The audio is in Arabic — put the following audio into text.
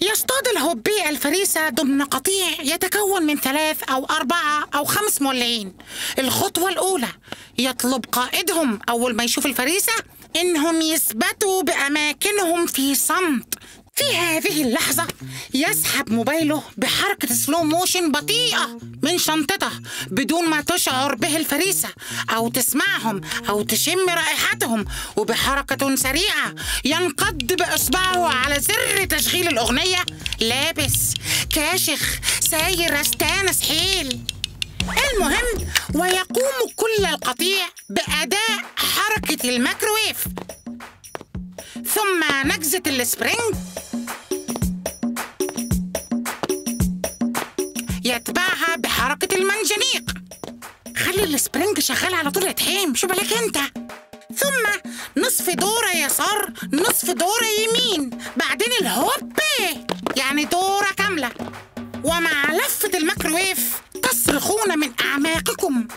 يصطاد الهوبي الفريسة ضمن قطيع يتكون من ثلاث أو أربعة أو خمس مولعين. الخطوة الأولى يطلب قائدهم أول ما يشوف الفريسة إنهم يثبتوا بأماكنهم في صمت. في هذه اللحظة يسحب موبايله بحركة slow motion بطيئة من شنطته بدون ما تشعر به الفريسة أو تسمعهم أو تشم رائحتهم وبحركة سريعة ينقض بإصبعه على زر تشغيل الأغنية. لابس كاشخ ساير استانس حيل المهم ويقوم كل القطيع بأداء حركة الميكروويف. ثم نجزة ال spring. يتبعها بحركة المنجنيق. خلي ال spring شغال على طول يا تحيم شو بالك انت؟ ثم نصف دورة يسار نصف دورة يمين. بعدين الهوبي! يعني دورة كاملة. ومع لفة الميكروويف تصرخون من أعماقكم.